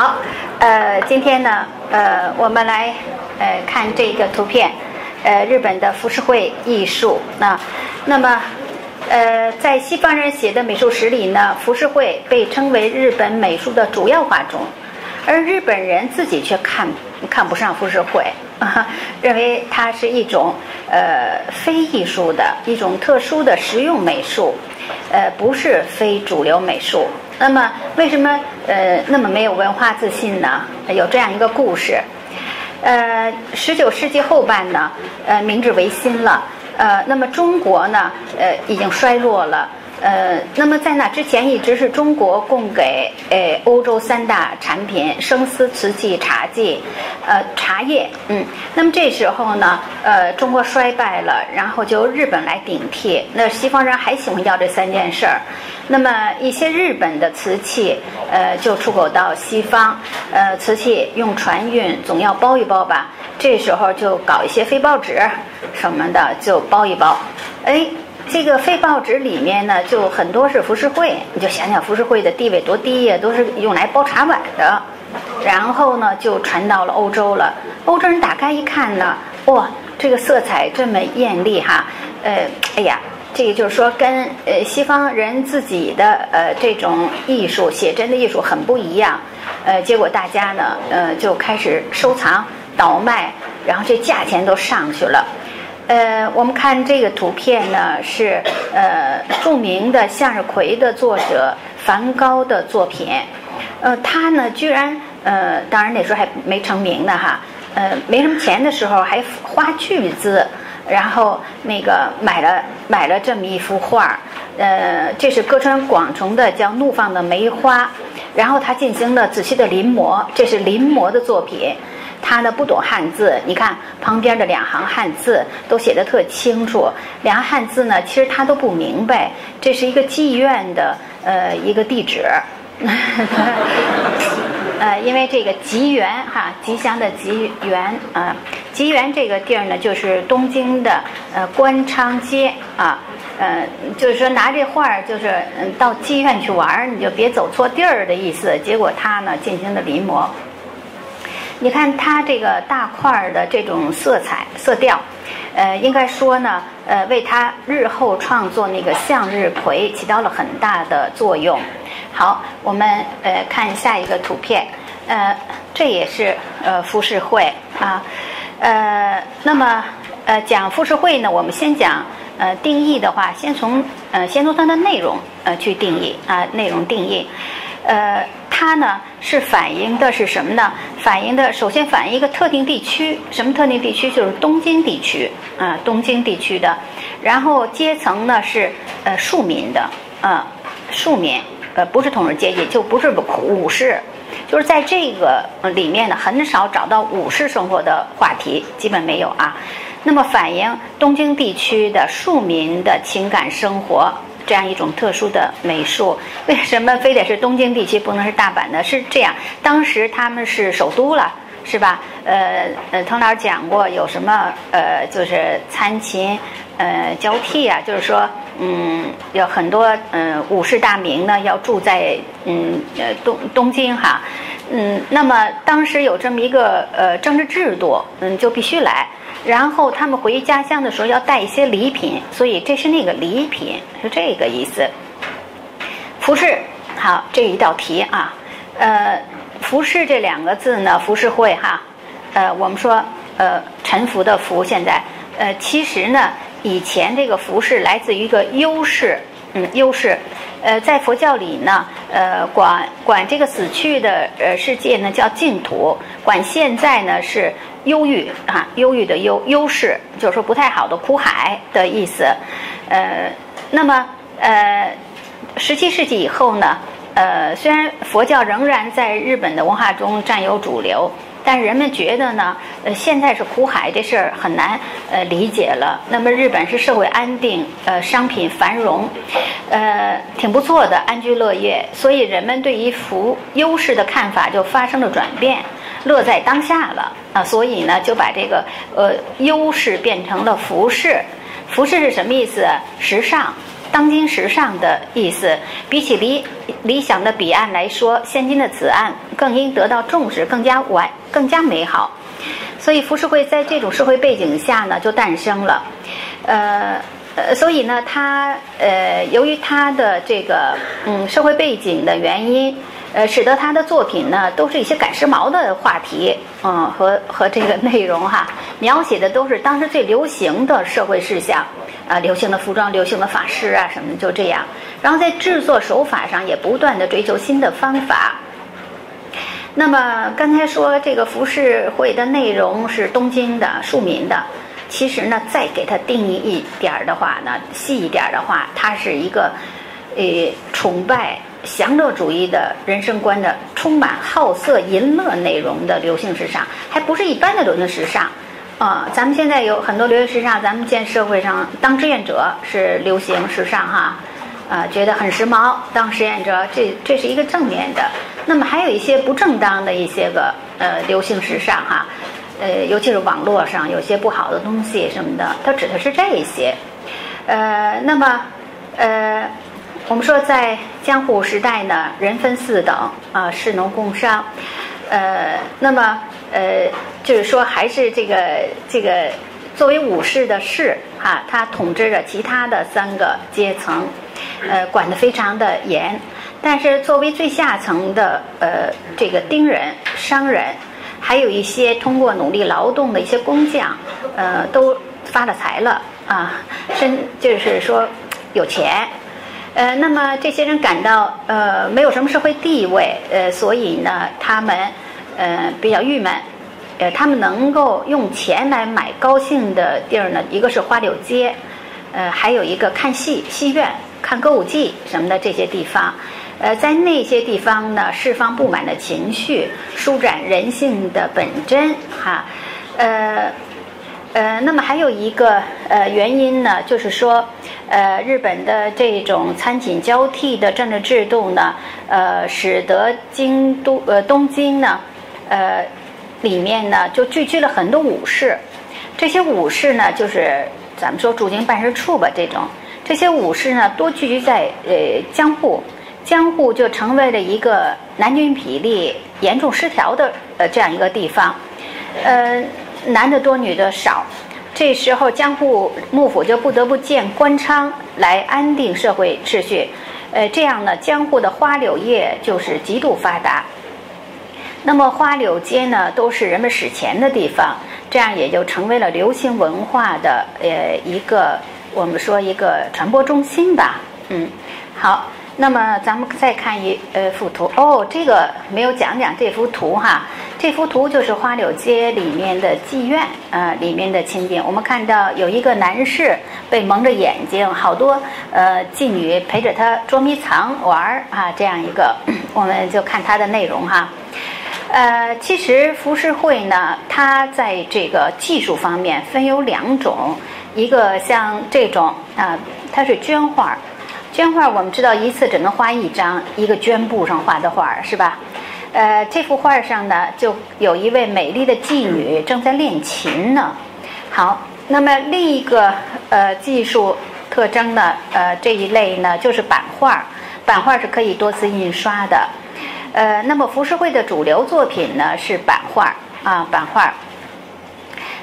好，呃，今天呢，呃，我们来呃看这个图片，呃，日本的浮世绘艺术。那，那么，呃，在西方人写的美术史里呢，浮世绘被称为日本美术的主要画种，而日本人自己却看看不上浮世绘，认为它是一种呃非艺术的一种特殊的实用美术，呃，不是非主流美术。那么，为什么呃那么没有文化自信呢？有这样一个故事，呃，十九世纪后半呢，呃，明治维新了，呃，那么中国呢，呃，已经衰落了。呃，那么在那之前，一直是中国供给呃欧洲三大产品：生丝、瓷器、茶器，呃，茶叶。嗯，那么这时候呢，呃，中国衰败了，然后就日本来顶替。那西方人还喜欢要这三件事儿。那么一些日本的瓷器，呃，就出口到西方。呃，瓷器用船运，总要包一包吧。这时候就搞一些废报纸什么的，就包一包。哎。这个废报纸里面呢，就很多是浮世绘，你就想想浮世绘的地位多低呀，都是用来包茶碗的。然后呢，就传到了欧洲了。欧洲人打开一看呢，哇，这个色彩这么艳丽哈，呃，哎呀，这个就是说跟呃西方人自己的呃这种艺术写真的艺术很不一样。呃，结果大家呢，呃，就开始收藏、倒卖，然后这价钱都上去了。呃，我们看这个图片呢，是呃著名的向日葵的作者梵高的作品。呃，他呢居然呃，当然那时候还没成名呢哈，呃，没什么钱的时候还花巨资，然后那个买了买了这么一幅画呃，这是歌川广重的叫《怒放的梅花》，然后他进行了仔细的临摹，这是临摹的作品。他呢不懂汉字，你看旁边的两行汉字都写的特清楚。两行汉字呢，其实他都不明白。这是一个妓院的呃一个地址，呃，因为这个吉原哈，吉祥的吉原啊，吉原这个地儿呢，就是东京的呃官昌街啊，呃，就是说拿这画儿就是嗯到妓院去玩儿，你就别走错地儿的意思。结果他呢进行了临摹。你看它这个大块儿的这种色彩色调，呃，应该说呢，呃，为他日后创作那个向日葵起到了很大的作用。好，我们呃看下一个图片，呃，这也是呃浮世绘啊，呃，那么呃讲浮世绘呢，我们先讲呃定义的话，先从呃先从它的内容呃去定义啊，内容定义，呃。它呢是反映的是什么呢？反映的首先反映一个特定地区，什么特定地区？就是东京地区啊，东京地区的。然后阶层呢是呃庶民的啊，庶民呃不是统治阶级，就不是武士，就是在这个里面呢很少找到武士生活的话题，基本没有啊。那么反映东京地区的庶民的情感生活。这样一种特殊的美术，为什么非得是东京地区，不能是大阪呢？是这样，当时他们是首都了，是吧？呃呃，滕老师讲过，有什么呃，就是参勤呃交替啊，就是说，嗯，有很多嗯武士大名呢，要住在嗯呃东东京哈，嗯，那么当时有这么一个呃政治制度，嗯，就必须来。然后他们回家乡的时候要带一些礼品，所以这是那个礼品，是这个意思。服饰，好，这一道题啊，呃，服饰这两个字呢，服饰会哈，呃，我们说呃，臣服的服，现在呃，其实呢，以前这个服饰来自于一个优势，嗯，优势，呃，在佛教里呢，呃，管管这个死去的呃世界呢叫净土，管现在呢是。忧郁啊，忧郁的忧，优势就是说不太好的苦海的意思。呃，那么呃，十七世纪以后呢，呃，虽然佛教仍然在日本的文化中占有主流，但是人们觉得呢，呃，现在是苦海这事儿很难呃理解了。那么日本是社会安定，呃，商品繁荣，呃，挺不错的，安居乐业，所以人们对于福优势的看法就发生了转变。乐在当下了啊，所以呢，就把这个呃优势变成了服饰。服饰是什么意思？时尚当今时尚的意思。比起理理想的彼岸来说，现今的此岸更应得到重视，更加完，更加美好。所以浮世绘在这种社会背景下呢，就诞生了。呃呃，所以呢，它呃，由于它的这个嗯社会背景的原因。呃，使得他的作品呢，都是一些赶时髦的话题，嗯，和和这个内容哈，描写的都是当时最流行的社会事项，啊，流行的服装、流行的发饰啊什么的，就这样。然后在制作手法上也不断的追求新的方法。那么刚才说这个服饰会的内容是东京的庶民的，其实呢，再给它定义一点儿的话呢，细一点的话，它是一个，呃，崇拜。享乐主义的人生观的，充满好色淫乐内容的流行时尚，还不是一般的流行时尚，啊，咱们现在有很多流行时尚，咱们见社会上当志愿者是流行时尚哈，啊，觉得很时髦，当实验者这这是一个正面的。那么还有一些不正当的一些个呃流行时尚哈，呃，尤其是网络上有些不好的东西什么的，它指的是这一些，呃，那么呃。我们说，在江户时代呢，人分四等啊，士农工商，呃，那么呃，就是说，还是这个这个作为武士的士哈，他统治着其他的三个阶层，呃，管得非常的严。但是作为最下层的呃这个丁人、商人，还有一些通过努力劳动的一些工匠，呃，都发了财了啊，身就是说有钱。呃，那么这些人感到呃没有什么社会地位，呃，所以呢，他们呃比较郁闷，呃，他们能够用钱来买高兴的地儿呢，一个是花柳街，呃，还有一个看戏戏院、看歌舞伎什么的这些地方，呃，在那些地方呢，释放不满的情绪，舒展人性的本真，哈，呃。呃，那么还有一个呃原因呢，就是说，呃，日本的这种参勤交替的政治制度呢，呃，使得京都呃东京呢，呃，里面呢就聚居了很多武士，这些武士呢，就是咱们说驻京办事处吧，这种。这些武士呢，多聚居在呃江户，江户就成为了一个男女比例严重失调的呃这样一个地方，呃。男的多，女的少，这时候江户幕府就不得不建官仓来安定社会秩序。呃，这样呢，江户的花柳业就是极度发达。那么花柳街呢，都是人们使钱的地方，这样也就成为了流行文化的呃一个我们说一个传播中心吧。嗯，好。那么咱们再看一呃幅图哦，这个没有讲讲这幅图哈。这幅图就是花柳街里面的妓院啊，里面的情景。我们看到有一个男士被蒙着眼睛，好多呃妓女陪着他捉迷藏玩儿啊，这样一个，我们就看它的内容哈。呃，其实浮世绘呢，它在这个技术方面分有两种，一个像这种啊，它是绢画。绢画我们知道一次只能画一张，一个绢布上画的画是吧？呃，这幅画上呢，就有一位美丽的妓女正在练琴呢。好，那么另一个呃技术特征呢，呃这一类呢就是版画，版画是可以多次印刷的。呃，那么浮世绘的主流作品呢是版画啊，版画。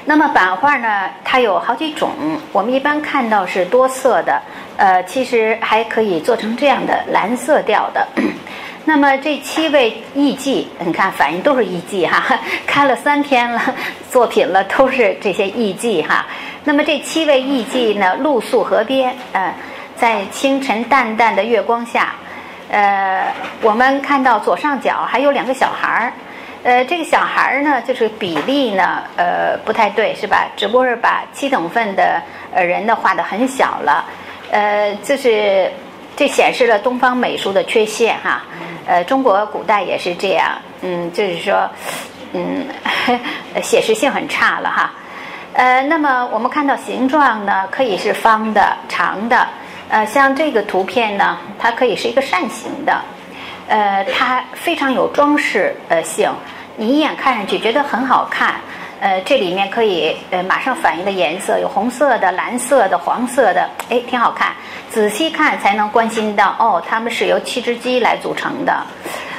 那么版画呢，它有好几种，我们一般看到是多色的，呃，其实还可以做成这样的蓝色调的。那么这七位艺妓，你看反应都是艺妓哈，看了三篇了作品了，都是这些艺妓哈。那么这七位艺妓呢，露宿河边，呃，在清晨淡淡的月光下，呃，我们看到左上角还有两个小孩儿。呃，这个小孩儿呢，就是比例呢，呃，不太对，是吧？只不过是把七等份的呃人呢画的很小了，呃，就是这显示了东方美术的缺陷哈。呃，中国古代也是这样，嗯，就是说，嗯，写实性很差了哈。呃，那么我们看到形状呢，可以是方的、长的，呃，像这个图片呢，它可以是一个扇形的。呃，它非常有装饰呃性，你一眼看上去觉得很好看，呃，这里面可以呃马上反映的颜色有红色的、蓝色的、黄色的，哎，挺好看。仔细看才能关心到，哦，它们是由七只鸡来组成的，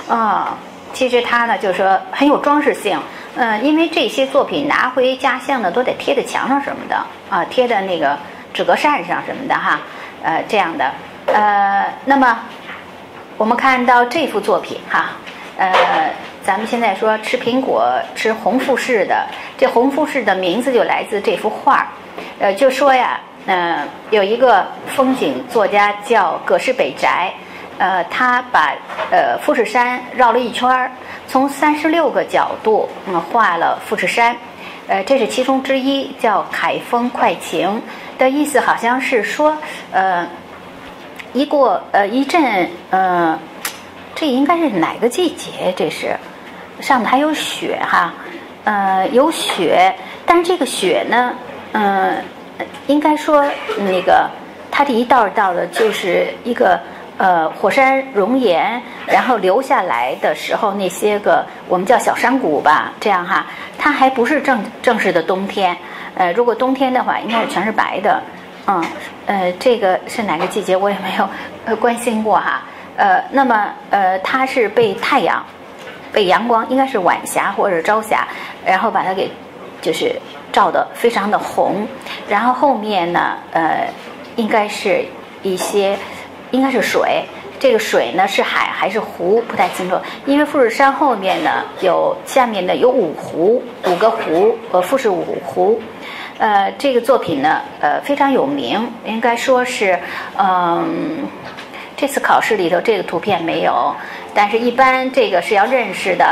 啊，其实它呢就是说很有装饰性。嗯，因为这些作品拿回家乡呢，都得贴在墙上什么的啊，贴在那个纸格扇上什么的哈，呃，这样的。呃，那么我们看到这幅作品哈，呃，咱们现在说吃苹果吃红富士的，这红富士的名字就来自这幅画儿。呃，就说呀，嗯，有一个风景作家叫葛饰北斋。呃，他把呃富士山绕了一圈儿，从三十六个角度嗯画了富士山，呃，这是其中之一，叫“凯风快晴”的意思，好像是说呃一过呃一阵呃，这应该是哪个季节？这是上面还有雪哈，呃有雪，但是这个雪呢，嗯，应该说那个它这一道一道的，就是一个。呃，火山熔岩，然后留下来的时候，那些个我们叫小山谷吧，这样哈，它还不是正正式的冬天。呃，如果冬天的话，应该是全是白的。嗯，呃，这个是哪个季节我也没有呃关心过哈。呃，那么呃，它是被太阳、被阳光，应该是晚霞或者朝霞，然后把它给就是照得非常的红。然后后面呢，呃，应该是一些。应该是水，这个水呢是海还是湖不太清楚，因为富士山后面呢有下面呢有五湖，五个湖，呃富士五湖，呃这个作品呢呃非常有名，应该说是嗯这次考试里头这个图片没有，但是一般这个是要认识的，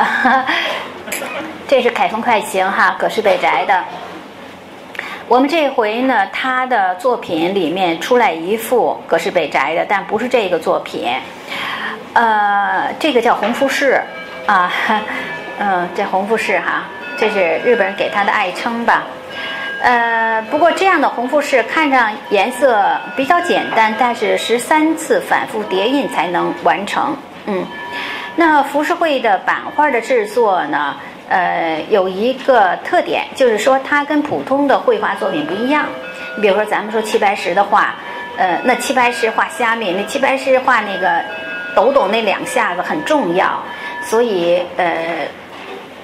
这是凯风快行哈，葛饰北斋的。我们这回呢，他的作品里面出来一幅葛饰北斋的，但不是这个作品，呃，这个叫红富士啊，嗯，这红富士哈，这是日本人给他的爱称吧，呃，不过这样的红富士看上颜色比较简单，但是十三次反复叠印才能完成，嗯，那浮世绘的版画的制作呢？呃，有一个特点，就是说它跟普通的绘画作品不一样。你比如说，咱们说齐白石的画，呃，那齐白石画虾米，那齐白石画那个抖抖那两下子很重要，所以呃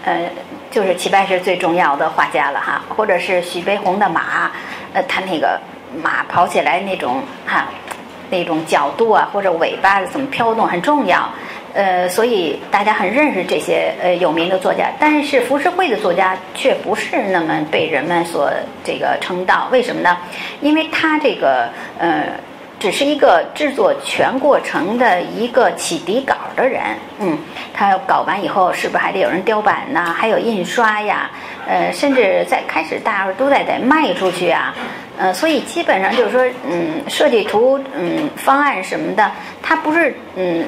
呃，就是齐白石最重要的画家了哈。或者是徐悲鸿的马，呃，他那个马跑起来那种哈，那种角度啊，或者尾巴怎么飘动很重要。呃，所以大家很认识这些呃有名的作家，但是浮世绘的作家却不是那么被人们所这个称道。为什么呢？因为他这个呃，只是一个制作全过程的一个启迪稿的人。嗯，他搞完以后，是不是还得有人雕版呢？还有印刷呀？呃，甚至在开始大伙都在得卖出去啊。呃，所以基本上就是说，嗯，设计图、嗯，方案什么的，他不是嗯。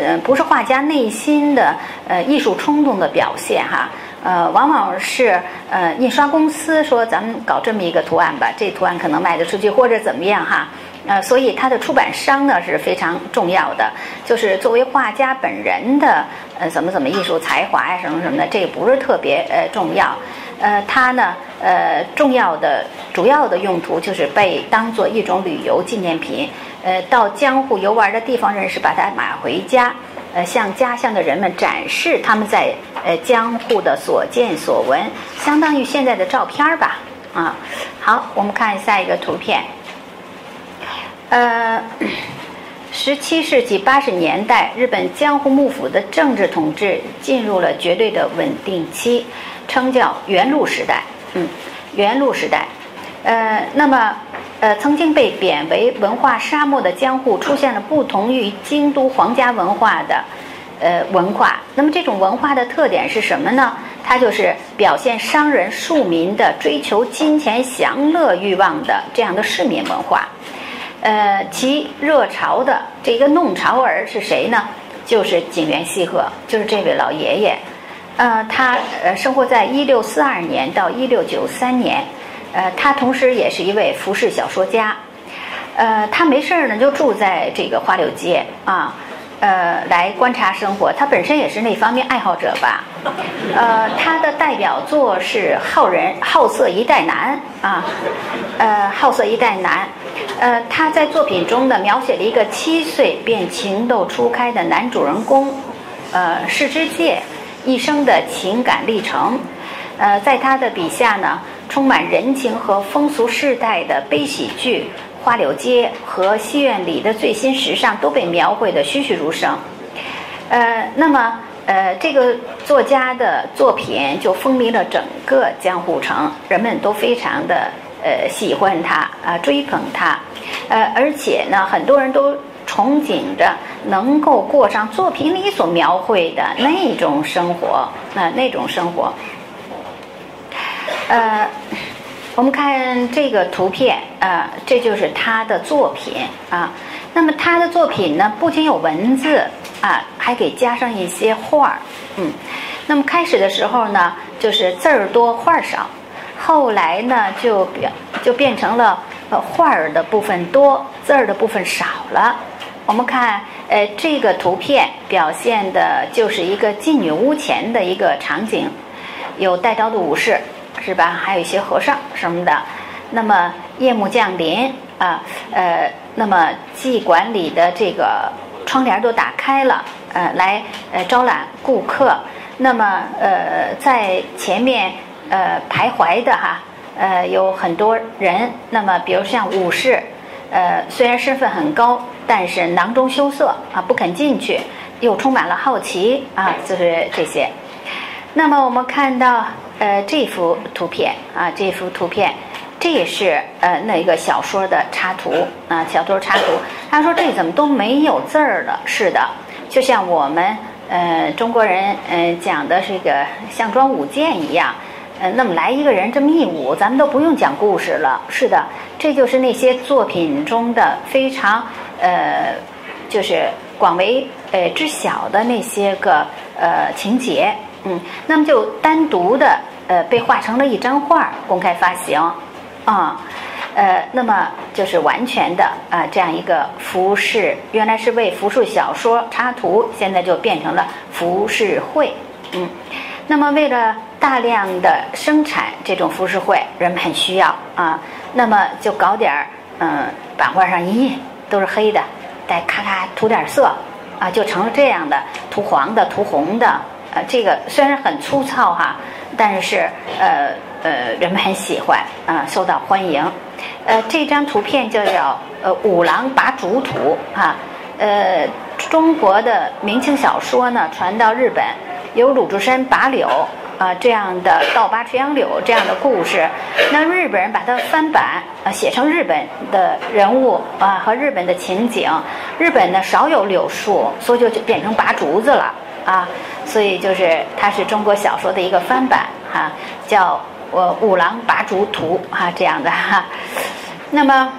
呃，不是画家内心的呃艺术冲动的表现哈，呃，往往是呃印刷公司说咱们搞这么一个图案吧，这图案可能卖得出去或者怎么样哈，呃，所以他的出版商呢是非常重要的，就是作为画家本人的呃怎么怎么艺术才华呀什么什么的，这个不是特别呃重要，呃，他呢呃重要的主要的用途就是被当做一种旅游纪念品。呃，到江户游玩的地方人士把它买回家，呃，向家乡的人们展示他们在呃江户的所见所闻，相当于现在的照片儿吧。啊，好，我们看下一个图片。呃，十七世纪八十年代，日本江户幕府的政治统治进入了绝对的稳定期，称叫元禄时代。嗯，元禄时代。呃，那么。呃，曾经被贬为文化沙漠的江户，出现了不同于京都皇家文化的呃文化。那么这种文化的特点是什么呢？它就是表现商人庶民的追求金钱享乐欲望的这样的市民文化。呃，其热潮的这个弄潮儿是谁呢？就是井原西鹤，就是这位老爷爷。呃，他呃生活在一六四二年到一六九三年。呃，他同时也是一位服饰小说家，呃，他没事儿呢就住在这个花柳街啊，呃，来观察生活，他本身也是那方面爱好者吧。呃，他的代表作是《好人好色一代男》啊，呃，《好色一代男》。呃，他在作品中呢，描写了一个七岁便情窦初开的男主人公，呃，世之介一生的情感历程。呃，在他的笔下呢，充满人情和风俗世代的悲喜剧。花柳街和戏院里的最新时尚都被描绘的栩栩如生，呃，那么呃，这个作家的作品就风靡了整个江户城，人们都非常的呃喜欢他啊，追捧他，呃，而且呢，很多人都憧憬着能够过上作品里所描绘的那种生活，那那种生活，呃。我们看这个图片，啊，这就是他的作品啊。那么他的作品呢，不仅有文字啊，还给加上一些画儿，嗯。那么开始的时候呢，就是字儿多画儿少，后来呢，就变就变成了呃画儿的部分多，字儿的部分少了。我们看，呃，这个图片表现的就是一个妓女屋前的一个场景，有带刀的武士。是吧？还有一些和尚什么的。那么夜幕降临啊，呃，那么妓馆里的这个窗帘都打开了，呃，来呃招揽顾客。那么呃，在前面呃徘徊的哈，呃有很多人。那么比如像武士，呃，虽然身份很高，但是囊中羞涩啊，不肯进去，又充满了好奇啊，就是这些。那么我们看到。呃，这幅图片啊，这幅图片，这也是呃那个小说的插图啊，小说插图。他说这怎么都没有字儿了？是的，就像我们呃中国人嗯讲的这个项庄舞剑一样，呃，那么来一个人这么一舞，咱们都不用讲故事了。是的，这就是那些作品中的非常呃，就是广为呃知晓的那些个呃情节。嗯，那么就单独的呃被画成了一张画公开发行，啊，呃，那么就是完全的啊这样一个服饰，原来是为服饰小说插图，现在就变成了服饰会，嗯，那么为了大量的生产这种服饰会，人们很需要啊，那么就搞点儿嗯版画上一印都是黑的，再咔咔涂点色啊，就成了这样的涂黄的、涂红的。呃，这个虽然很粗糙哈，但是呃呃，人们很喜欢啊，受到欢迎。呃，这张图片就叫呃《五郎拔竹图》哈。呃，中国的明清小说呢传到日本，有鲁智深拔柳啊这样的倒拔垂杨柳这样的故事。那日本人把它翻版啊，写成日本的人物啊和日本的情景。日本呢少有柳树，所以就变成拔竹子了。啊，所以就是它是中国小说的一个翻版哈，叫《我五郎拔竹图》哈这样的哈。那么，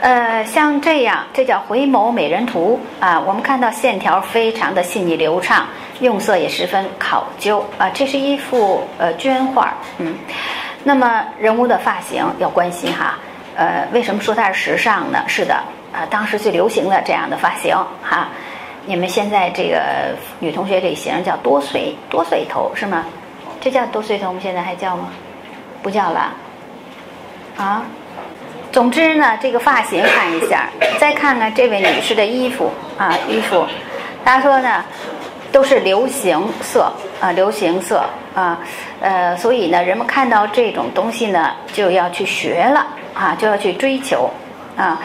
呃，像这样，这叫回眸美人图啊。我们看到线条非常的细腻流畅，用色也十分考究啊。这是一幅呃绢画，嗯。那么人物的发型要关心哈，呃，为什么说它是时尚呢？是的，啊，当时最流行的这样的发型哈。你们现在这个女同学这型叫多随多随头是吗？这叫多随头，我们现在还叫吗？不叫了。啊，总之呢，这个发型看一下，再看看这位女士的衣服啊，衣服，她说呢，都是流行色啊，流行色啊，呃，所以呢，人们看到这种东西呢，就要去学了啊，就要去追求啊，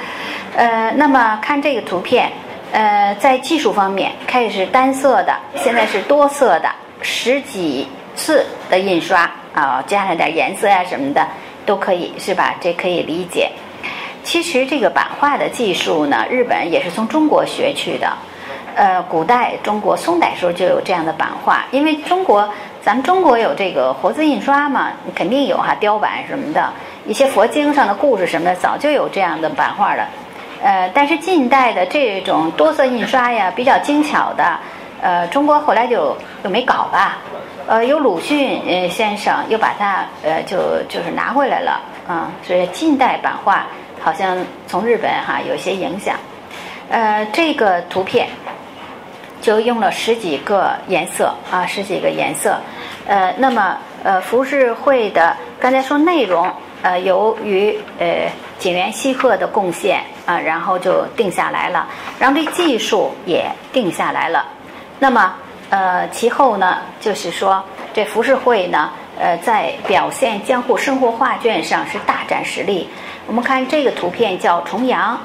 呃，那么看这个图片。呃，在技术方面，开始是单色的，现在是多色的，十几次的印刷啊，加上点颜色呀什么的都可以，是吧？这可以理解。其实这个版画的技术呢，日本也是从中国学去的。呃，古代中国宋代时候就有这样的版画，因为中国咱们中国有这个活字印刷嘛，肯定有哈雕版什么的，一些佛经上的故事什么的，早就有这样的版画了。呃，但是近代的这种多色印刷呀，比较精巧的，呃，中国后来就就没搞吧。呃，有鲁迅呃先生又把它呃就就是拿回来了啊，所以近代版画好像从日本哈有些影响。呃，这个图片就用了十几个颜色啊，十几个颜色。呃，那么呃，浮世绘的刚才说内容，呃，由于呃景元西鹤的贡献啊，然后就定下来了，然后这技术也定下来了。那么呃，其后呢，就是说这浮世绘呢，呃，在表现江户生活画卷上是大展实力。我们看这个图片叫重阳。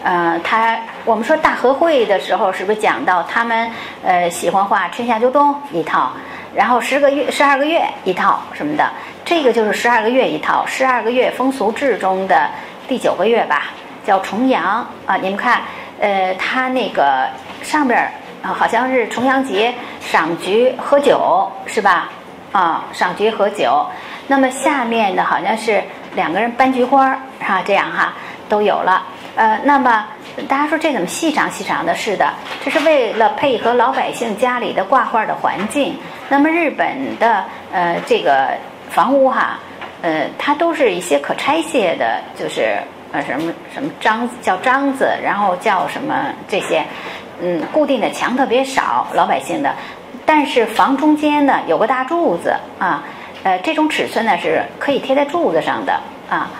呃，他我们说大和会的时候，是不是讲到他们呃喜欢画春夏秋冬一套，然后十个月、十二个月一套什么的？这个就是十二个月一套，十二个月风俗志中的第九个月吧，叫重阳啊。你们看，呃，他那个上边啊，好像是重阳节赏菊喝酒是吧？啊，赏菊喝酒。那么下面呢，好像是两个人搬菊花哈，这样哈都有了。呃，那么大家说这怎么细长细长的？是的，这是为了配合老百姓家里的挂画的环境。那么日本的呃这个房屋哈，呃它都是一些可拆卸的，就是呃什么什么章叫章子，然后叫什么这些，嗯，固定的墙特别少，老百姓的。但是房中间呢有个大柱子啊，呃这种尺寸呢是可以贴在柱子上的啊。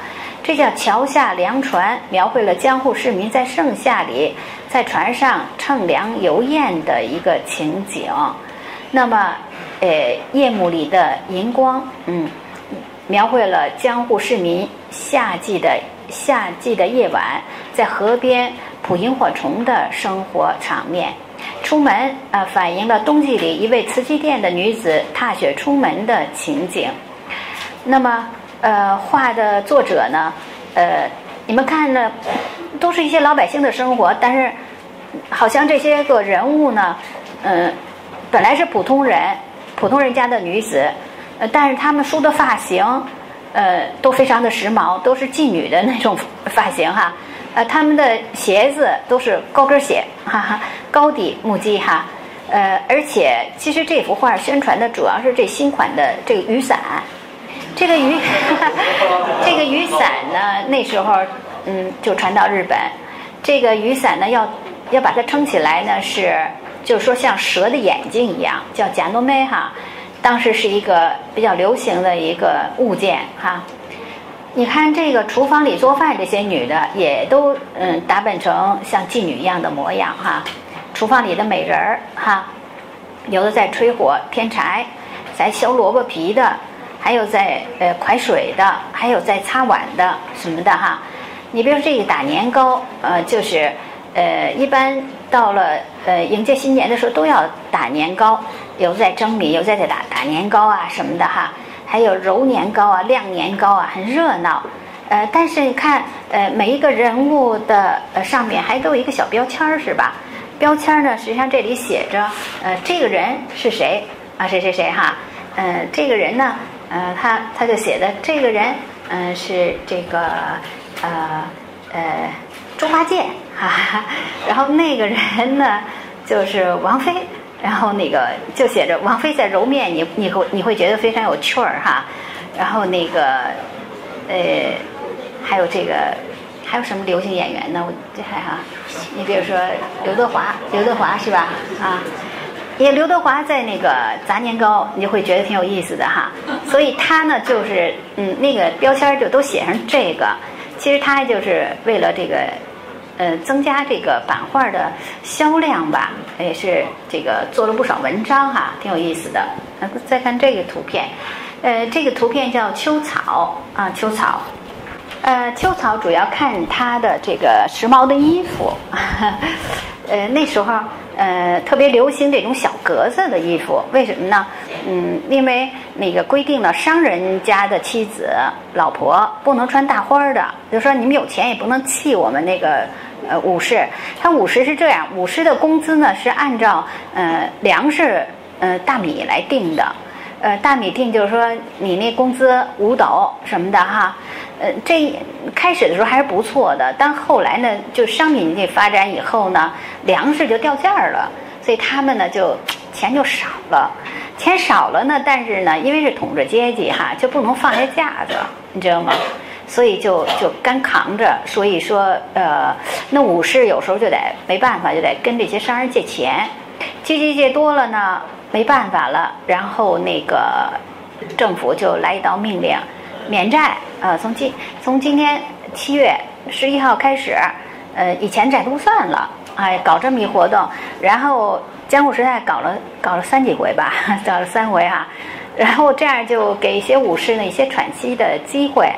这叫桥下凉船，描绘了江户市民在盛夏里在船上乘凉游宴的一个情景。那么，呃，夜幕里的银光，嗯，描绘了江户市民夏季的夏季的夜晚在河边捕萤火虫的生活场面。出门啊，反映了冬季里一位瓷器店的女子踏雪出门的情景。那么。呃，画的作者呢，呃，你们看呢，都是一些老百姓的生活，但是好像这些个人物呢，嗯，本来是普通人，普通人家的女子，呃，但是他们梳的发型，呃，都非常的时髦，都是妓女的那种发型哈，呃，他们的鞋子都是高跟鞋，哈哈，高底木屐哈，呃，而且其实这幅画宣传的主要是这新款的这个雨伞。这个雨，这个雨伞呢，那时候嗯就传到日本。这个雨伞呢，要要把它撑起来呢，是就是说像蛇的眼睛一样，叫假诺梅哈。当时是一个比较流行的一个物件哈。你看这个厨房里做饭这些女的，也都嗯打扮成像妓女一样的模样哈。厨房里的美人儿哈，有的在吹火添柴，在削萝卜皮的。还有在呃蒯水的，还有在擦碗的什么的哈。你比如这个打年糕，呃，就是呃一般到了呃迎接新年的时候都要打年糕，有在蒸米，有在在打打年糕啊什么的哈。还有揉年糕啊、晾年糕啊，很热闹。呃，但是你看呃每一个人物的呃上面还都有一个小标签儿是吧？标签儿呢，实际上这里写着呃这个人是谁啊？谁谁谁哈？呃，这个人呢？呃，他他就写的这个人，嗯，是这个呃呃猪八戒哈，哈，然后那个人呢就是王菲，然后那个就写着王菲在揉面，你你会你会觉得非常有趣儿哈，然后那个呃还有这个还有什么流行演员呢？我这还哈，你比如说刘德华，刘德华是吧？啊。也刘德华在那个砸年糕，你就会觉得挺有意思的哈。所以他呢，就是嗯，那个标签就都写上这个。其实他就是为了这个，呃，增加这个版画的销量吧，也是这个做了不少文章哈，挺有意思的。再看这个图片，呃，这个图片叫秋草啊，秋草。呃，秋草主要看它的这个时髦的衣服。呃，那时候呃特别流行这种小格子的衣服，为什么呢？嗯，因为那个规定了商人家的妻子、老婆不能穿大花的，就说你们有钱也不能气我们那个呃武士。他武士是这样，武士的工资呢是按照呃粮食呃大米来定的，呃大米定就是说你那工资五斗什么的哈。呃，这开始的时候还是不错的，但后来呢，就商品经济发展以后呢，粮食就掉价了，所以他们呢就钱就少了，钱少了呢，但是呢，因为是统治阶级哈，就不能放下架子，你知道吗？所以就就干扛着。所以说，呃，那武士有时候就得没办法，就得跟这些商人借钱，借借借多了呢，没办法了，然后那个政府就来一道命令，免债。呃，从今从今天七月十一号开始，呃，以前债都算了，哎，搞这么一活动，然后江户时代搞了搞了三几回吧，搞了三回哈。然后这样就给一些武士呢一些喘息的机会，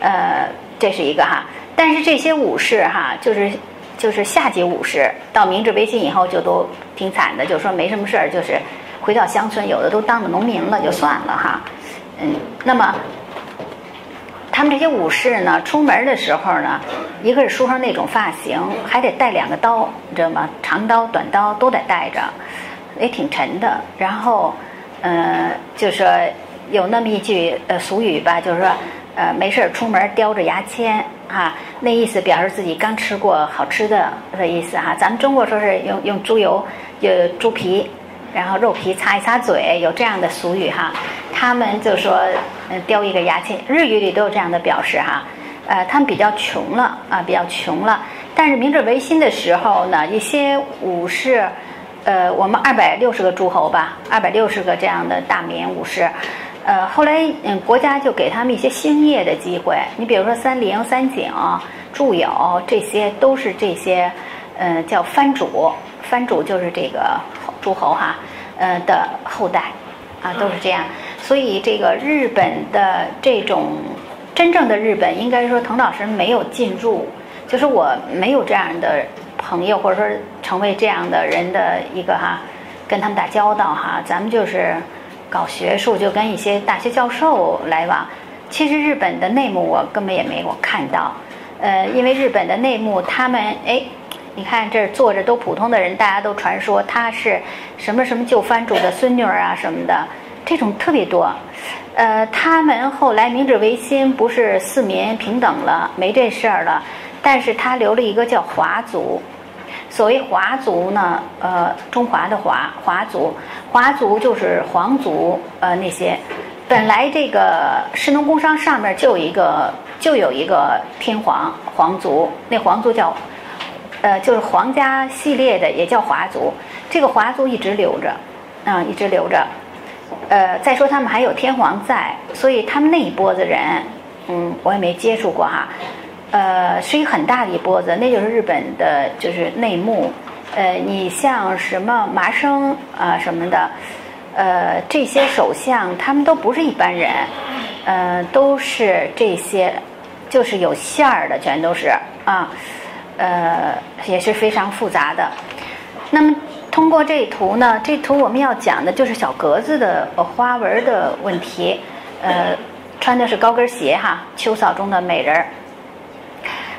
呃，这是一个哈。但是这些武士哈，就是就是下级武士，到明治维新以后就都挺惨的，就说没什么事儿，就是回到乡村，有的都当了农民了，就算了哈。嗯，那么他们这些武士呢，出门的时候呢，一个是梳上那种发型，还得带两个刀，你知道吗？长刀、短刀都得带着，也挺沉的。然后。嗯，就说有那么一句呃俗语吧，就是说，呃，没事儿出门叼着牙签哈，那意思表示自己刚吃过好吃的的意思哈。咱们中国说是用用猪油、有猪皮，然后肉皮擦一擦嘴，有这样的俗语哈。他们就说，嗯，叼一个牙签，日语里都有这样的表示哈。呃，他们比较穷了啊，比较穷了。但是明治维新的时候呢，一些武士。呃，我们二百六十个诸侯吧，二百六十个这样的大名武士，呃，后来嗯，国家就给他们一些兴业的机会。你比如说三陵、三井、祝友，这些都是这些，呃，叫藩主，藩主就是这个诸侯哈，呃的后代，啊，都是这样。所以这个日本的这种真正的日本，应该说滕老师没有进入，就是我没有这样的。朋友，或者说成为这样的人的一个哈，跟他们打交道哈，咱们就是搞学术，就跟一些大学教授来往。其实日本的内幕我根本也没有看到，呃，因为日本的内幕，他们哎，你看这坐着都普通的人，大家都传说他是什么什么旧藩主的孙女儿啊什么的，这种特别多。呃，他们后来明治维新不是四民平等了，没这事儿了，但是他留了一个叫华族。所谓华族呢，呃，中华的华华族，华族就是皇族，呃，那些本来这个士农工商上面就有一个就有一个天皇皇族，那皇族叫，呃，就是皇家系列的也叫华族，这个华族一直留着，啊，一直留着，呃，再说他们还有天皇在，所以他们那一波子人，嗯，我也没接触过哈。呃，是一很大的一波子，那就是日本的，就是内幕。呃，你像什么麻生啊什么的，呃，这些首相他们都不是一般人，呃，都是这些，就是有馅儿的，全都是啊，呃也是非常复杂的。那么通过这图呢，这图我们要讲的就是小格子的花纹的问题。呃，穿的是高跟鞋哈，秋草中的美人儿。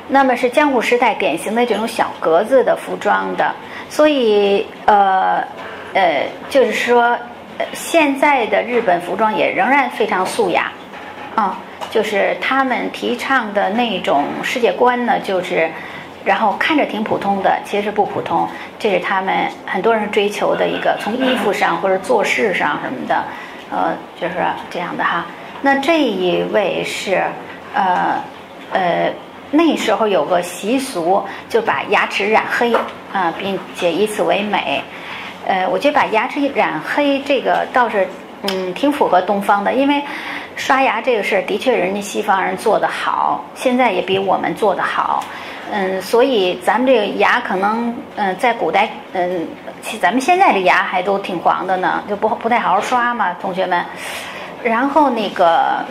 那么是江户时代典型的这种小格子的服装的，所以呃呃，就是说，现在的日本服装也仍然非常素雅，啊，就是他们提倡的那种世界观呢，就是然后看着挺普通的，其实不普通，这是他们很多人追求的一个从衣服上或者做事上什么的，呃，就是这样的哈。那这一位是呃呃。那时候有个习俗，就把牙齿染黑啊，并且以此为美。呃，我觉得把牙齿染黑这个倒是嗯挺符合东方的，因为刷牙这个事儿的确人家西方人做得好，现在也比我们做得好。嗯，所以咱们这个牙可能嗯在古代嗯，咱们现在这牙还都挺黄的呢，就不不太好好刷嘛，同学们。然后那个。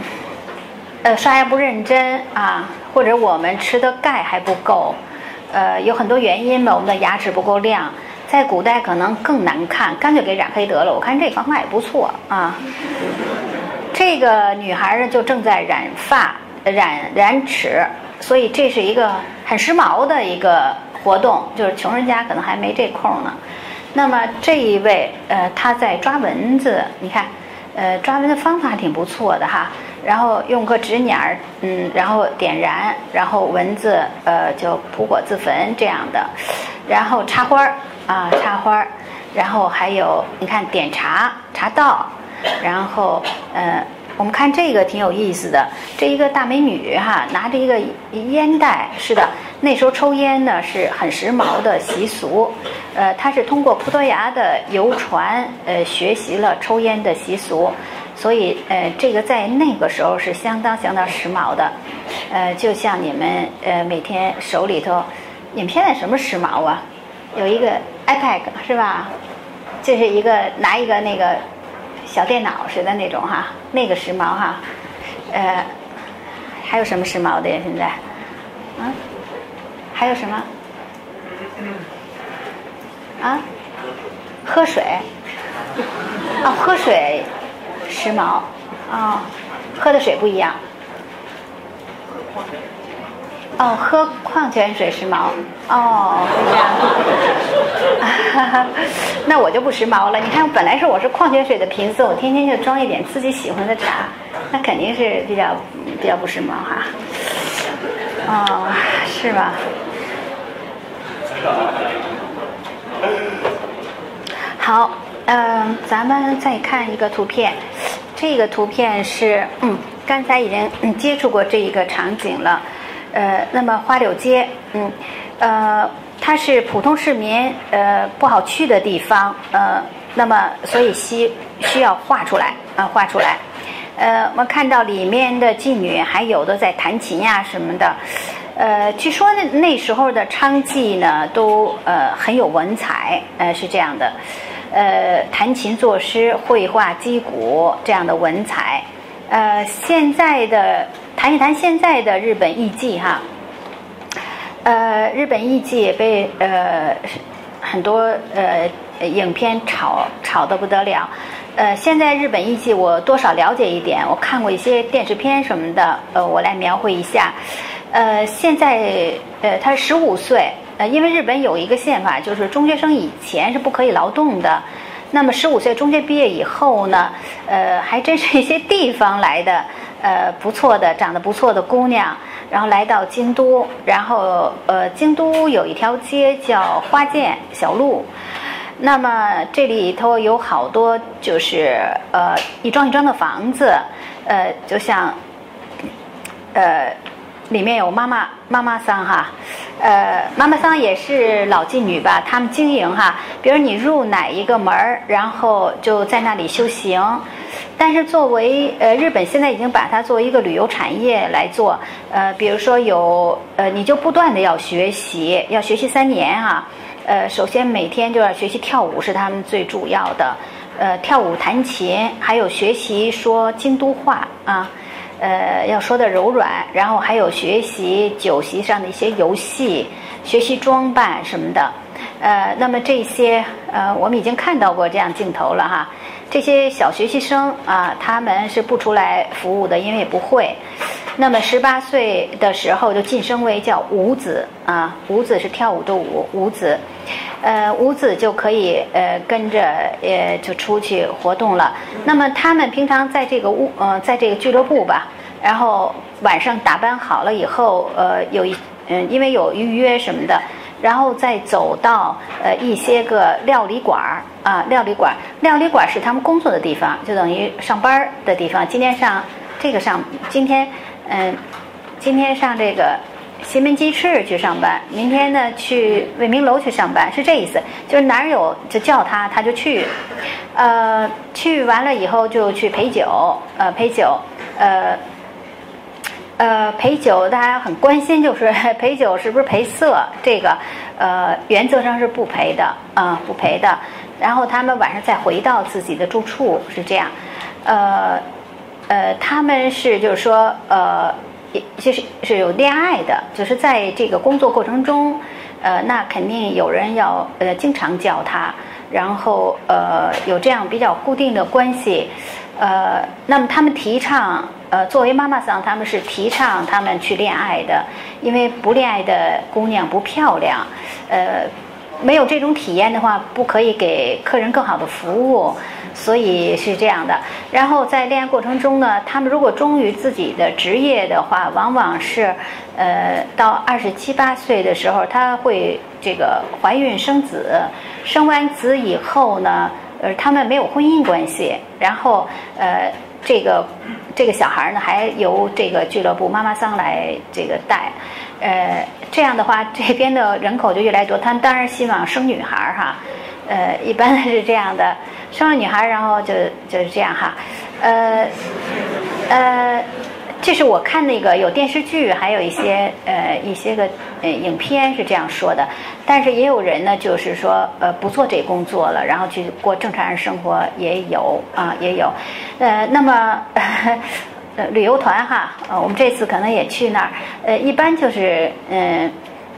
呃，刷牙不认真啊，或者我们吃的钙还不够，呃，有很多原因吧。我们的牙齿不够亮，在古代可能更难看，干脆给染黑得了。我看这方法也不错啊。这个女孩呢，就正在染发、染染齿，所以这是一个很时髦的一个活动，就是穷人家可能还没这空呢。那么这一位，呃，他在抓蚊子，你看，呃，抓蚊的方法挺不错的哈。然后用个纸捻儿，嗯，然后点燃，然后蚊子呃就扑火自焚这样的，然后插花儿啊插花儿，然后还有你看点茶茶道，然后呃我们看这个挺有意思的，这一个大美女哈，拿着一个烟袋，是的，那时候抽烟呢是很时髦的习俗，呃，她是通过葡萄牙的游船呃学习了抽烟的习俗，所以呃这个在那个时候是相当相当时髦的，呃，就像你们呃每天手里头，你们现在什么时髦啊？有一个 iPad 是吧？这是一个拿一个那个。小电脑似的那种哈，那个时髦哈，呃，还有什么时髦的呀？现在，啊，还有什么？啊，喝水，哦，喝水时髦，哦，喝的水不一样。哦，喝矿泉水时髦，哦，这样，那我就不时髦了。你看，本来是我是矿泉水的瓶子，我天天就装一点自己喜欢的茶，那肯定是比较比较不时髦哈。哦，是吧？好，嗯，咱们再看一个图片，这个图片是，嗯，刚才已经接触过这一个场景了。呃，那么花柳街，嗯，呃，它是普通市民呃不好去的地方，呃，那么所以需需要画出来啊，画出来。呃，我们看到里面的妓女还有的在弹琴呀什么的，呃，据说那那时候的娼妓呢都呃很有文采，呃是这样的，呃，弹琴作诗、绘画击鼓这样的文采，呃，现在的。谈一谈现在的日本艺妓哈，呃，日本艺妓也被呃很多呃影片炒炒得不得了，呃，现在日本艺妓我多少了解一点，我看过一些电视片什么的，呃，我来描绘一下，呃，现在呃他十五岁，呃，因为日本有一个宪法，就是中学生以前是不可以劳动的，那么十五岁中学毕业以后呢，呃，还真是一些地方来的。呃，不错的，长得不错的姑娘，然后来到京都，然后呃，京都有一条街叫花见小路，那么这里头有好多就是呃一幢一幢的房子，呃，就像呃里面有妈妈妈妈桑哈，呃妈妈桑也是老妓女吧，他们经营哈，比如你入哪一个门儿，然后就在那里修行。但是作为呃日本现在已经把它作为一个旅游产业来做，呃，比如说有呃你就不断的要学习，要学习三年啊，呃，首先每天就要学习跳舞是他们最主要的，呃，跳舞弹琴，还有学习说京都话啊，呃，要说的柔软，然后还有学习酒席上的一些游戏，学习装扮什么的，呃，那么这些呃我们已经看到过这样镜头了哈。这些小学习生啊，他们是不出来服务的，因为也不会。那么十八岁的时候就晋升为叫舞子啊，舞子是跳舞的舞，舞子，呃，舞子就可以呃跟着呃就出去活动了。那么他们平常在这个屋呃在这个俱乐部吧，然后晚上打扮好了以后，呃，有一嗯，因为有预约什么的。然后再走到呃一些个料理馆儿啊，料理馆，料理馆是他们工作的地方，就等于上班的地方。今天上这个上，今天嗯，今天上这个西门鸡翅去上班，明天呢去卫明楼去上班，是这意思。就是哪儿有就叫他，他就去。呃，去完了以后就去陪酒，呃陪酒，呃。呃，陪酒大家很关心，就是 陪酒是不是陪色？这个，呃，原则上是不陪的啊，不陪的。然后他们晚上再回到自己的住处，是这样。呃，呃，他们是就是说，呃，就是是有恋爱的，就是在这个工作过程中，呃，那肯定有人要呃经常叫他，然后呃有这样比较固定的关系。呃，那么他们提倡，呃，作为妈妈桑，他们是提倡他们去恋爱的，因为不恋爱的姑娘不漂亮，呃，没有这种体验的话，不可以给客人更好的服务，所以是这样的。然后在恋爱过程中呢，他们如果忠于自己的职业的话，往往是，呃，到二十七八岁的时候，他会这个怀孕生子，生完子以后呢。呃，他们没有婚姻关系，然后呃，这个这个小孩呢还由这个俱乐部妈妈桑来这个带，呃，这样的话这边的人口就越来越多。他们当然希望生女孩儿哈，呃，一般是这样的，生了女孩儿然后就就是这样哈，呃，呃。这是我看那个有电视剧，还有一些呃一些个呃影片是这样说的，但是也有人呢，就是说呃不做这工作了，然后去过正常人生活也有啊也有，呃那么 呃旅游团哈，呃我们这次可能也去那儿，呃一般就是嗯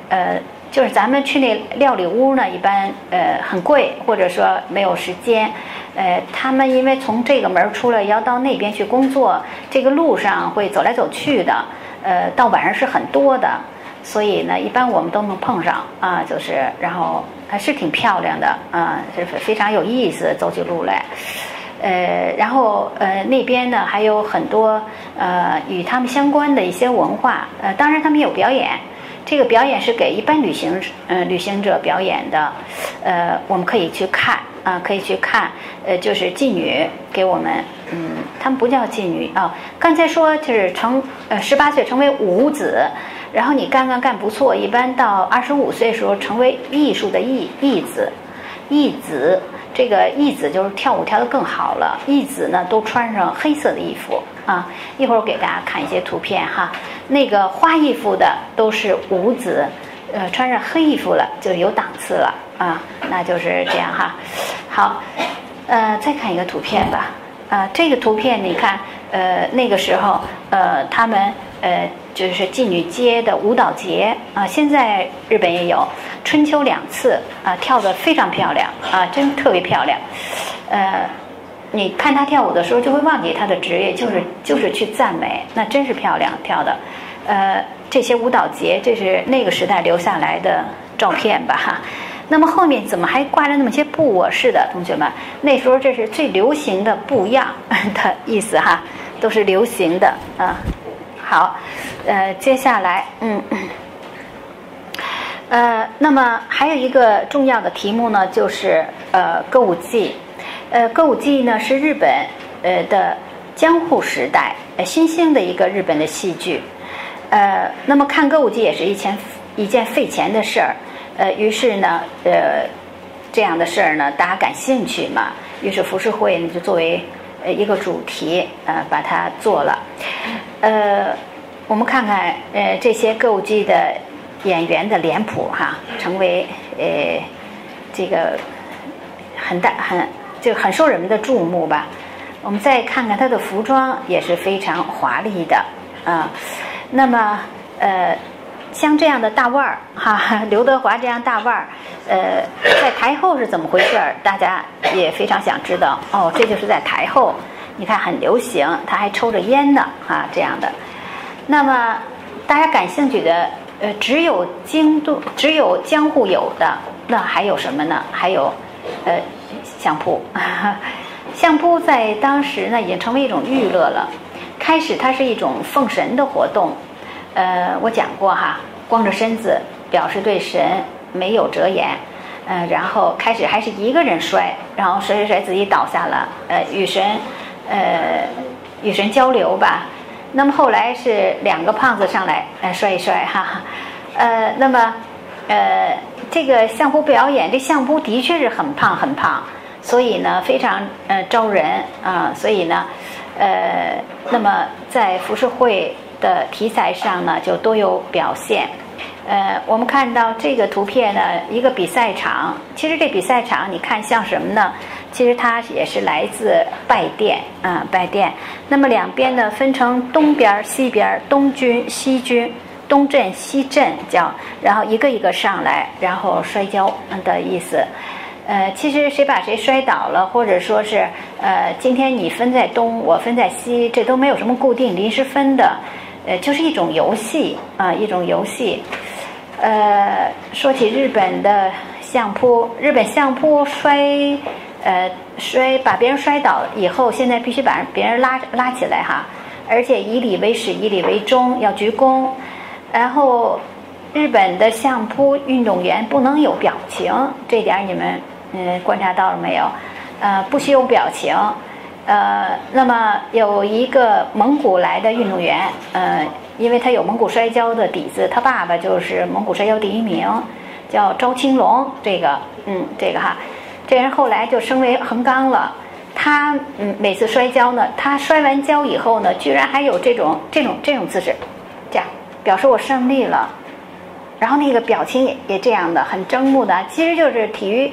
呃。就是咱们去那料理屋呢，一般呃很贵，或者说没有时间。呃，他们因为从这个门出来要到那边去工作，这个路上会走来走去的，呃，到晚上是很多的，所以呢，一般我们都能碰上啊，就是然后还是挺漂亮的啊，是非常有意思，走起路来。呃，然后呃那边呢还有很多呃与他们相关的一些文化，呃，当然他们有表演。这个表演是给一般旅行嗯旅行者表演的，呃，我们可以去看啊，可以去看，呃，就是妓女给我们，嗯，他们不叫妓女啊，刚才说就是成呃十八岁成为舞子，然后你干干干不错，一般到二十五岁时候成为艺术的艺艺子，艺子。这个艺子就是跳舞跳得更好了，艺子呢都穿上黑色的衣服啊。一会儿我给大家看一些图片哈，那个花衣服的都是舞子，呃，穿上黑衣服了就有档次了啊，那就是这样哈。好，呃，再看一个图片吧。啊，这个图片你看，呃，那个时候，呃，他们呃，就是妓女街的舞蹈节啊，现在日本也有，春秋两次啊，跳得非常漂亮啊，真特别漂亮。呃，你看她跳舞的时候，就会忘记她的职业，就是就是去赞美，那真是漂亮跳的。呃，这些舞蹈节，这是那个时代留下来的照片吧？哈。那么后面怎么还挂着那么些布啊？是的，同学们，那时候这是最流行的布样的意思哈，都是流行的啊。好，呃，接下来，嗯，呃，那么还有一个重要的题目呢，就是呃，歌舞伎。呃，歌舞伎呢是日本呃的江户时代呃新兴的一个日本的戏剧。呃，那么看歌舞伎也是一件一件费钱的事儿。呃，于是呢，呃，这样的事儿呢，大家感兴趣嘛，于是浮世绘呢就作为呃一个主题，呃，把它做了。呃，我们看看呃这些歌舞伎的演员的脸谱哈，成为呃这个很大很就很受人们的注目吧。我们再看看他的服装也是非常华丽的啊。那么呃。像这样的大腕儿，哈，刘德华这样大腕儿，呃，在台后是怎么回事儿？大家也非常想知道。哦，这就是在台后，你看很流行，他还抽着烟呢，啊，这样的。那么大家感兴趣的，呃，只有京都，只有江户有的，那还有什么呢？还有，呃，相扑，相扑在当时呢，已经成为一种娱乐了。开始它是一种奉神的活动。呃，我讲过哈，光着身子表示对神没有遮掩，呃，然后开始还是一个人摔，然后摔摔摔自己倒下了，呃，与神，呃，与神交流吧。那么后来是两个胖子上来，呃，摔一摔哈，呃，那么，呃，这个相扑表演，这相扑的确是很胖很胖，所以呢非常呃招人啊，所以呢，呃，那么在浮世绘。的题材上呢，就都有表现。呃，我们看到这个图片呢，一个比赛场。其实这比赛场，你看像什么呢？其实它也是来自拜殿啊，拜殿。那么两边呢，分成东边、西边，东军、西军，东阵、西阵，叫然后一个一个上来，然后摔跤嗯的意思。呃，其实谁把谁摔倒了，或者说是呃，今天你分在东，我分在西，这都没有什么固定临时分的。呃，就是一种游戏啊，一种游戏。呃，说起日本的相扑，日本相扑摔，呃，摔把别人摔倒以后，现在必须把别人拉拉起来哈，而且以礼为始，以礼为终，要鞠躬。然后，日本的相扑运动员不能有表情，这点你们嗯观察到了没有？呃，不许有表情。呃，那么有一个蒙古来的运动员，呃，因为他有蒙古摔跤的底子，他爸爸就是蒙古摔跤第一名，叫赵青龙。这个，嗯，这个哈，这人后来就升为横纲了。他嗯，每次摔跤呢，他摔完跤以后呢，居然还有这种这种这种姿势，这样表示我胜利了。然后那个表情也也这样的，很狰狞的，其实就是体育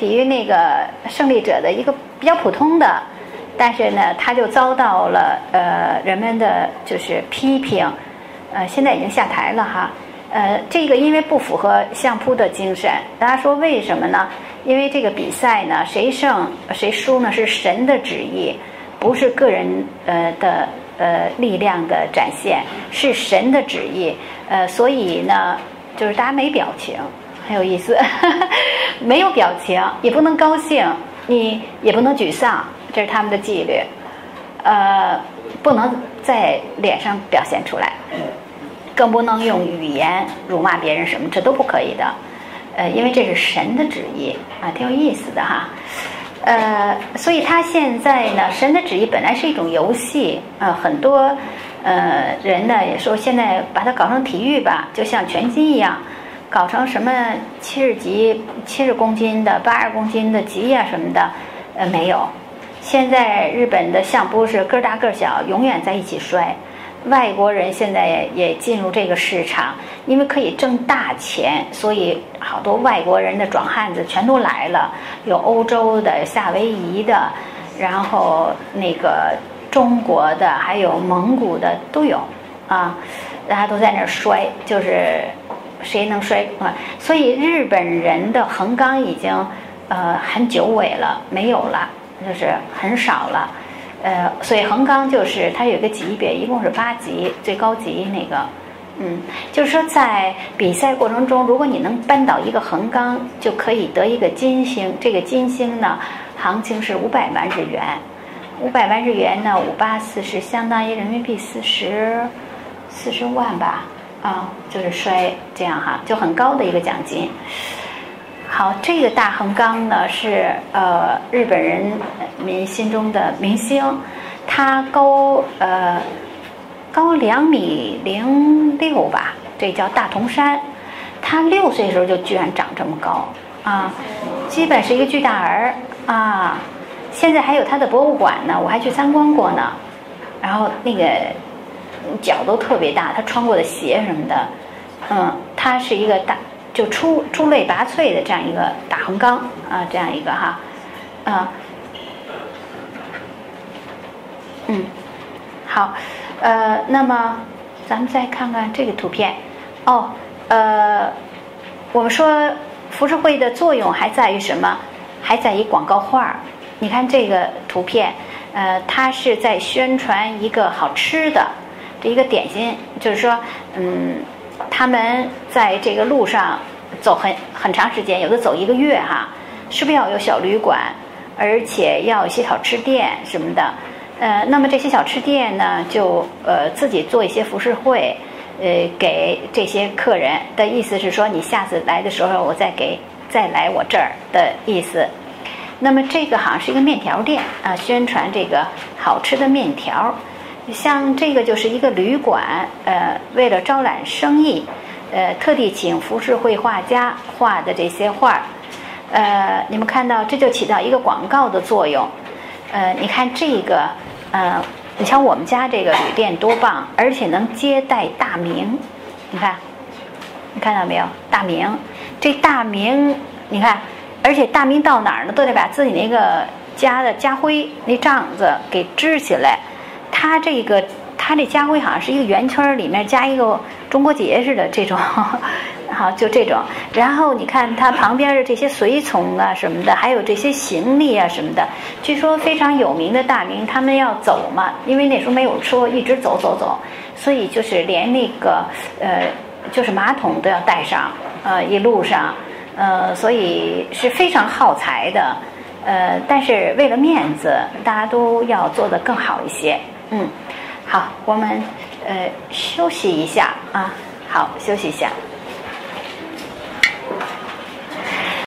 体育那个胜利者的一个比较普通的。但是呢，他就遭到了呃人们的就是批评，呃，现在已经下台了哈。呃，这个因为不符合相扑的精神，大家说为什么呢？因为这个比赛呢，谁胜谁输呢是神的旨意，不是个人呃的呃力量的展现，是神的旨意。呃，所以呢，就是大家没表情，很有意思，没有表情，也不能高兴，你也不能沮丧。这是他们的纪律，呃，不能在脸上表现出来，更不能用语言辱骂别人什么，这都不可以的，呃，因为这是神的旨意啊，挺有意思的哈，呃，所以他现在呢，神的旨意本来是一种游戏啊，很多呃人呢也说现在把它搞成体育吧，就像拳击一样，搞成什么七十级、七十公斤的、八十公斤的级呀什么的，呃，没有。现在日本的相扑是个大个小，永远在一起摔。外国人现在也进入这个市场，因为可以挣大钱，所以好多外国人的壮汉子全都来了。有欧洲的、夏威夷的，然后那个中国的，还有蒙古的都有啊。大家都在那儿摔，就是谁能摔啊？所以日本人的横纲已经呃很久尾了，没有了。就是很少了，呃，所以横纲就是它有一个级别，一共是八级，最高级那个，嗯，就是说在比赛过程中，如果你能扳倒一个横纲，就可以得一个金星。这个金星呢，行情是五百万日元，五百万日元呢，五八四十，相当于人民币四十四十万吧，啊，就是摔这样哈，就很高的一个奖金。好，这个大横纲呢是呃日本人民心中的明星，他高呃高两米零六吧，这叫大同山。他六岁的时候就居然长这么高啊，基本是一个巨大儿啊。现在还有他的博物馆呢，我还去参观过呢。然后那个脚都特别大，他穿过的鞋什么的，嗯，他是一个大。就出出类拔萃的这样一个大横纲啊，这样一个哈，啊，嗯，好，呃，那么咱们再看看这个图片，哦，呃，我们说浮世绘的作用还在于什么？还在于广告画儿。你看这个图片，呃，它是在宣传一个好吃的这一个点心，就是说，嗯。他们在这个路上走很很长时间，有的走一个月哈，是不是要有小旅馆，而且要一些小吃店什么的？呃，那么这些小吃店呢，就呃自己做一些服饰会，呃，给这些客人的意思是说，你下次来的时候，我再给再来我这儿的意思。那么这个好像是一个面条店啊，宣传这个好吃的面条。像这个就是一个旅馆，呃，为了招揽生意，呃，特地请浮世绘画家画的这些画儿，呃，你们看到这就起到一个广告的作用，呃，你看这个，呃，你瞧我们家这个旅店多棒，而且能接待大明，你看，你看到没有？大明，这大明，你看，而且大明到哪儿呢，都得把自己那个家的家徽那帐子给支起来。它这个，它这家徽好像是一个圆圈儿，里面加一个中国结似的这种，好就这种。然后你看它旁边的这些随从啊什么的，还有这些行李啊什么的，据说非常有名的大名，他们要走嘛，因为那时候没有车，一直走走走，所以就是连那个呃，就是马桶都要带上，呃，一路上，呃，所以是非常耗财的，呃，但是为了面子，大家都要做得更好一些。嗯，好，我们呃休息一下啊，好，休息一下。